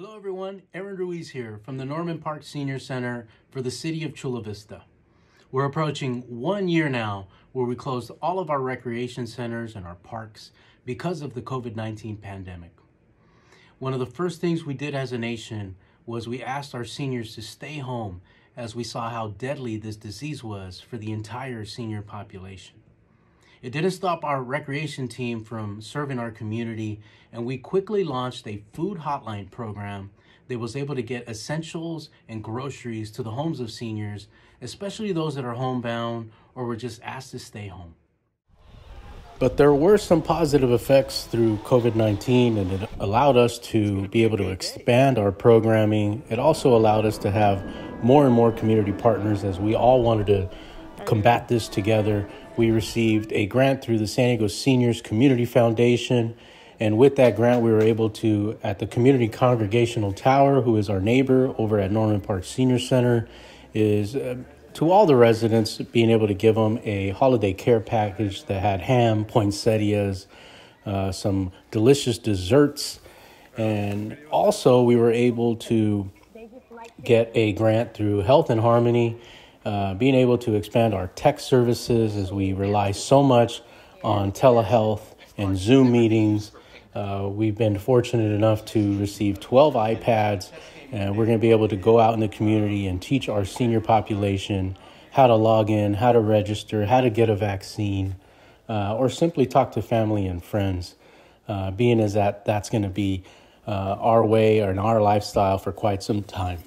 Hello everyone, Aaron Ruiz here from the Norman Park Senior Center for the City of Chula Vista. We're approaching one year now where we closed all of our recreation centers and our parks because of the COVID-19 pandemic. One of the first things we did as a nation was we asked our seniors to stay home as we saw how deadly this disease was for the entire senior population. It didn't stop our recreation team from serving our community, and we quickly launched a food hotline program that was able to get essentials and groceries to the homes of seniors, especially those that are homebound or were just asked to stay home. But there were some positive effects through COVID 19, and it allowed us to be able to expand our programming. It also allowed us to have more and more community partners as we all wanted to combat this together. We received a grant through the San Diego Seniors Community Foundation. And with that grant, we were able to, at the Community Congregational Tower, who is our neighbor over at Norman Park Senior Center, is uh, to all the residents being able to give them a holiday care package that had ham, poinsettias, uh, some delicious desserts. And also, we were able to get a grant through Health and Harmony uh, being able to expand our tech services as we rely so much on telehealth and Zoom meetings. Uh, we've been fortunate enough to receive 12 iPads, and we're going to be able to go out in the community and teach our senior population how to log in, how to register, how to get a vaccine, uh, or simply talk to family and friends. Uh, being as that that's going to be uh, our way or in our lifestyle for quite some time.